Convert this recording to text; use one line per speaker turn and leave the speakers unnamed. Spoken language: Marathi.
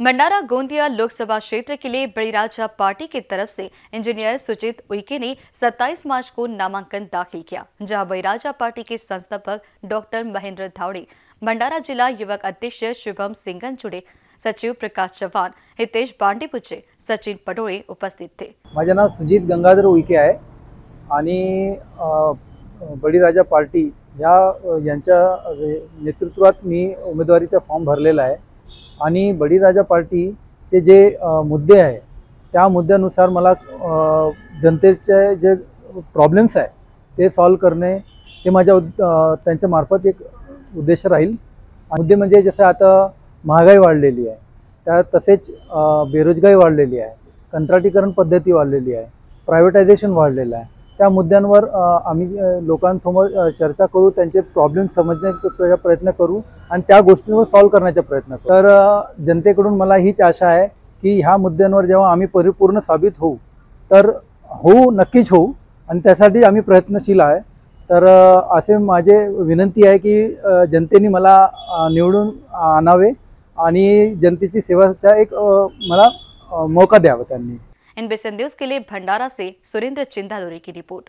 भंडारा गोंदिया लोकसभा क्षेत्र के लिए बड़ीराजा पार्टी की तरफ़ से इंजीनियर सुजीत उइके ने 27 मार्च को नामांकन दाखिल किया जहाँ बड़ीराजा पार्टी के संस्थापक डॉक्टर महेंद्र धावड़े भंडारा जिला युवक अध्यक्ष शुभम सिंगन जुड़े सचिव प्रकाश चव्हाण हितेश बांडेपुचे सचिन पडोळे उपस्थित थे।
माझे नाव सुजित गंगाधर उईके आहे आणि अ, बळीराजा पार्टी या यांच्या नेतृत्वात मी उमेदवारीचा फॉर्म भरलेला आहे. आणि बळीराजा पार्टीचे जे मुद्दे आहे त्या मुद्द्यानुसार मला जनतेचे जे प्रॉब्लेम्स आहे ते सॉल्व करणे हे माझ्या उद- त्यांच्यामार्फत एक उद्देश राहील. मुद्दे म्हणजे जसं आता महागाई वाढलेली आहे त्या तसेच बेरोजगारी वाढलेली आहे कंत्राटीकरण पद्धती वाढलेली आहे प्रायव्हेटायझेशन वाढलेलं आहे. त्या मुद्द्यांवर आम्ही लोकांसमोर चर्चा करू त्यांचे प्रॉब्लेम समजण्याचा प्रयत्न करू आणि त्या गोष्टींवर सॉल्व करण्याचा प्रयत्न करू. तर जनतेकडून मला हीच आशा आहे की ह्या मुद्द्यांवर जेव्हा आम्ही परिपूर्ण साबित होऊ तर होऊ नक्कीच होऊ आणि त्यासाठी आम्ही प्रयत्नशील आहे. तर असे माझे विनंती आहे की जनतेने मला निवडून आणावे आणि जनतेची सेवाचा एक मला मौका द्यावा त्यांनी.
इन न्यूज के लिए भंडारा से सुरेंद्र चिंधादोरे की रिपोर्ट.